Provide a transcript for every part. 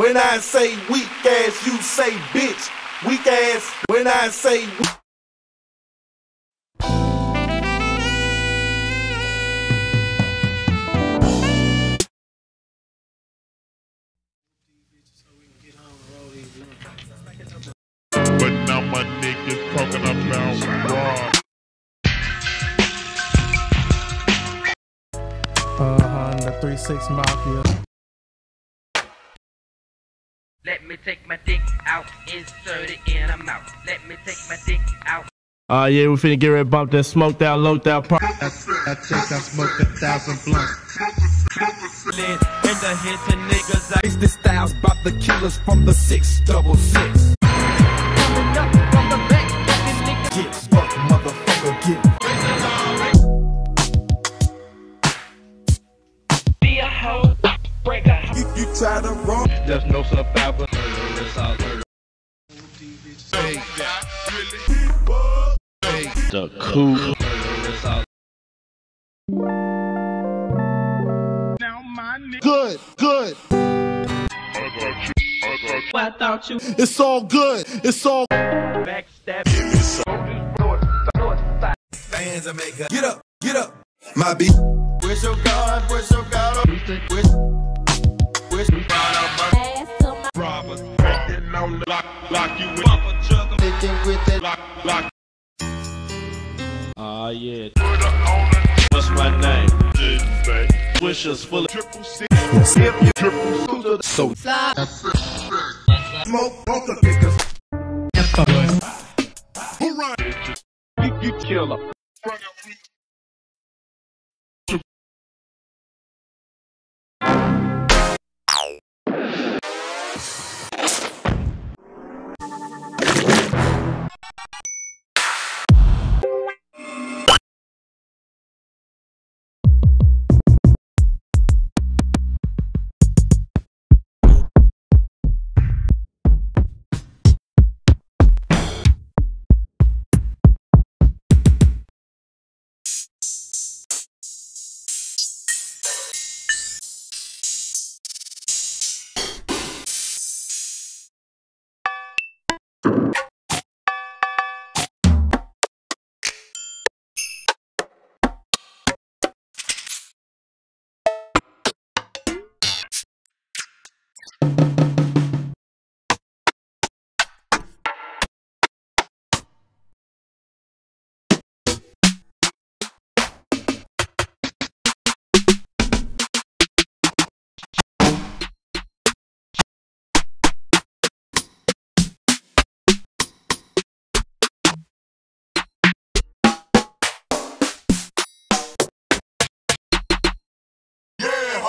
When I say weak ass, you say bitch. Weak ass. When I say weak. But now my niggas talking about raw. Uh-huh, the 3-6 Mafia. Let me take my dick out, insert it in a mouth. Let me take my dick out. Uh, yeah, we finna get ready to bump that smoke that load that part. I think I smoked a thousand blunts. In the hits and niggas out. It's the styles about the killers from the six double six. You, you try to run. There's no survivor. The cool. Good, good. I thought you It's all good. It's all. backstab. Get up, get up. My beat. Where's your God? Where's your God? Oh. Where's, where's your God? Robbers. Breaking on the lock, lock you in. Papa chugga. Sticking with it. Lock, lock. Ah, yeah. Put her on the What's my name? didn't. Wishes full of. Triple six. If you triple six. So smoke poker pickers. Who run? You, you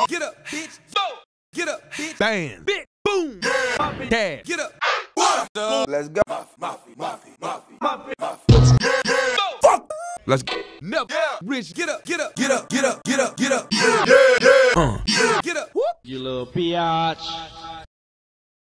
killer. Get up, bitch. Get up, bitch. Bam. Bitch. Boom. Cash. Get up. Let's go. Fuck. Let's go. Never. Rich. Get up. Get up. Get up. Get up. Get up. Get up. Uh. Yeah. Get up. Whoop. You little biatch.